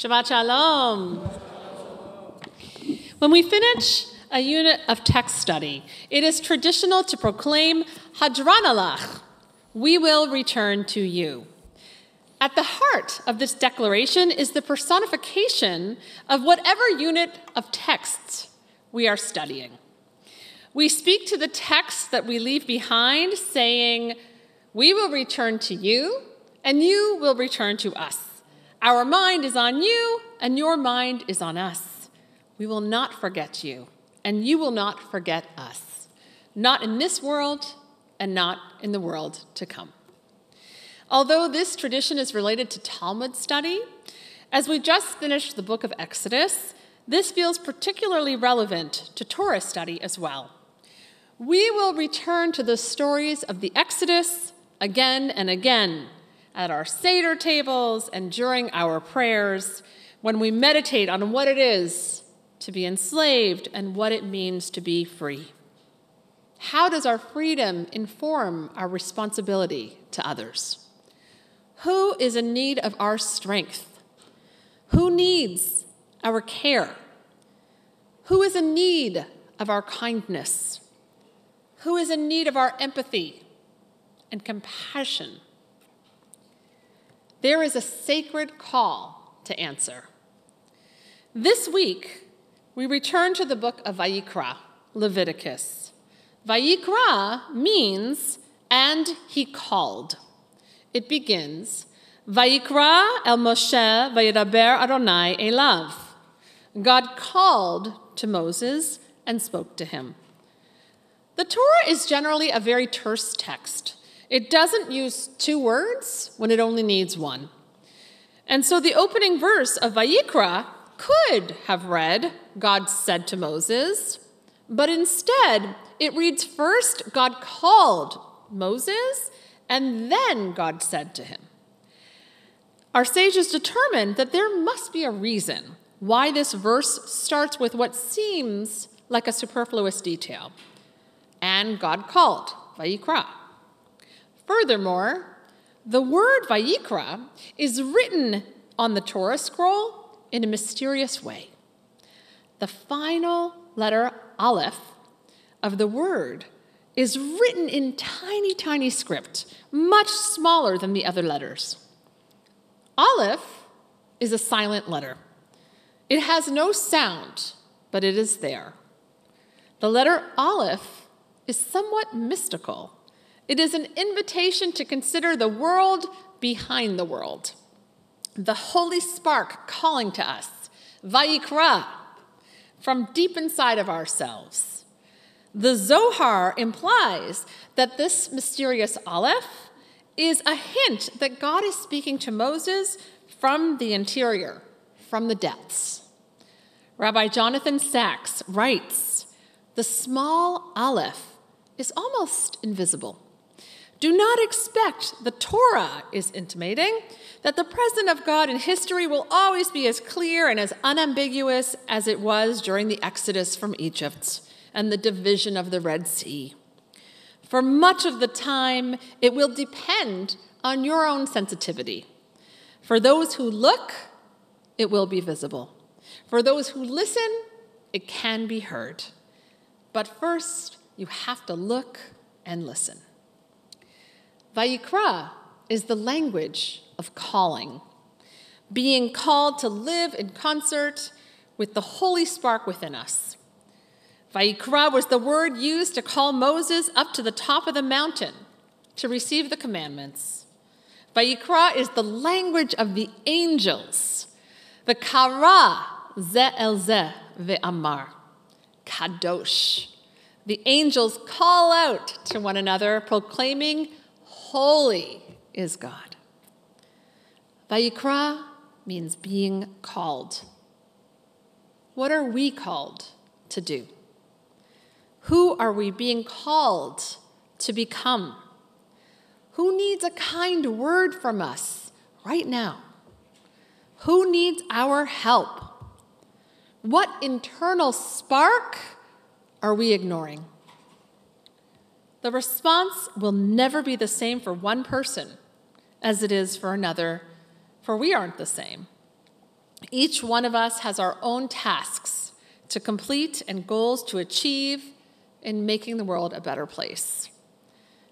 Shabbat Shalom. When we finish a unit of text study, it is traditional to proclaim Hadranalach, we will return to you. At the heart of this declaration is the personification of whatever unit of texts we are studying. We speak to the text that we leave behind, saying, We will return to you, and you will return to us. Our mind is on you, and your mind is on us. We will not forget you, and you will not forget us, not in this world and not in the world to come. Although this tradition is related to Talmud study, as we just finished the book of Exodus, this feels particularly relevant to Torah study as well. We will return to the stories of the Exodus again and again at our Seder tables and during our prayers when we meditate on what it is to be enslaved and what it means to be free. How does our freedom inform our responsibility to others? Who is in need of our strength? Who needs our care? Who is in need of our kindness? Who is in need of our empathy and compassion? There is a sacred call to answer. This week, we return to the book of Vayikra, Leviticus. Vayikra means, and he called. It begins, Vayikra el Moshe vayidaber Adonai elav. God called to Moses and spoke to him. The Torah is generally a very terse text. It doesn't use two words when it only needs one. And so the opening verse of Vayikra could have read, God said to Moses, but instead it reads first, God called Moses, and then God said to him. Our sages determined that there must be a reason why this verse starts with what seems like a superfluous detail. And God called, Vayikra. Furthermore, the word Vayikra is written on the Torah scroll in a mysterious way. The final letter Aleph of the word is written in tiny, tiny script, much smaller than the other letters. Aleph is a silent letter. It has no sound, but it is there. The letter Aleph is somewhat mystical it is an invitation to consider the world behind the world, the holy spark calling to us, Vayikra, from deep inside of ourselves. The Zohar implies that this mysterious Aleph is a hint that God is speaking to Moses from the interior, from the depths. Rabbi Jonathan Sacks writes The small Aleph is almost invisible. Do not expect, the Torah is intimating, that the presence of God in history will always be as clear and as unambiguous as it was during the exodus from Egypt and the division of the Red Sea. For much of the time, it will depend on your own sensitivity. For those who look, it will be visible. For those who listen, it can be heard. But first, you have to look and listen. Vayikra is the language of calling, being called to live in concert with the holy spark within us. Vayikra was the word used to call Moses up to the top of the mountain to receive the commandments. Vayikra is the language of the angels. Vekara ze el ze ve'amar, kadosh. The angels call out to one another, proclaiming Holy is God. Vayikra means being called. What are we called to do? Who are we being called to become? Who needs a kind word from us right now? Who needs our help? What internal spark are we ignoring? The response will never be the same for one person as it is for another, for we aren't the same. Each one of us has our own tasks to complete and goals to achieve in making the world a better place.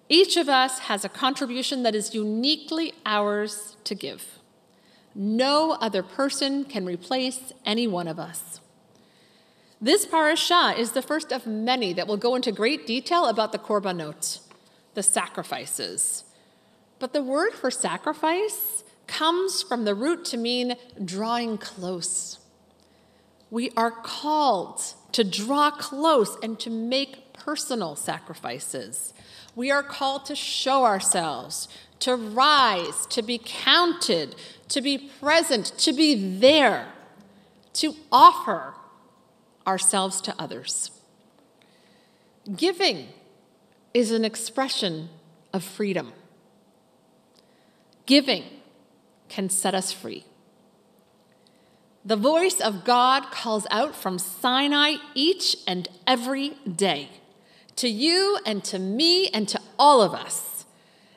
Each of us has a contribution that is uniquely ours to give. No other person can replace any one of us. This parasha is the first of many that will go into great detail about the korbanot, the sacrifices. But the word for sacrifice comes from the root to mean drawing close. We are called to draw close and to make personal sacrifices. We are called to show ourselves, to rise, to be counted, to be present, to be there, to offer ourselves to others. Giving is an expression of freedom. Giving can set us free. The voice of God calls out from Sinai each and every day to you and to me and to all of us.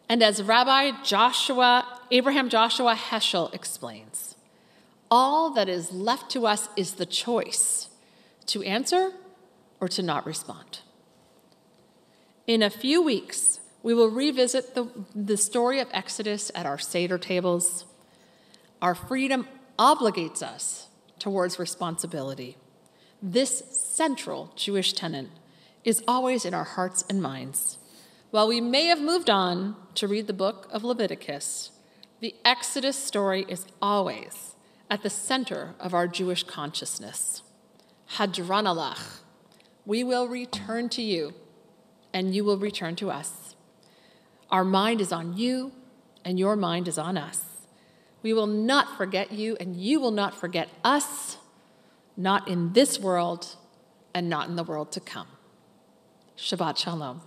And as Rabbi Joshua, Abraham Joshua Heschel explains, all that is left to us is the choice to answer or to not respond. In a few weeks, we will revisit the, the story of Exodus at our Seder tables. Our freedom obligates us towards responsibility. This central Jewish tenet is always in our hearts and minds. While we may have moved on to read the book of Leviticus, the Exodus story is always at the center of our Jewish consciousness. Hadranalach, we will return to you, and you will return to us. Our mind is on you, and your mind is on us. We will not forget you, and you will not forget us, not in this world, and not in the world to come. Shabbat Shalom.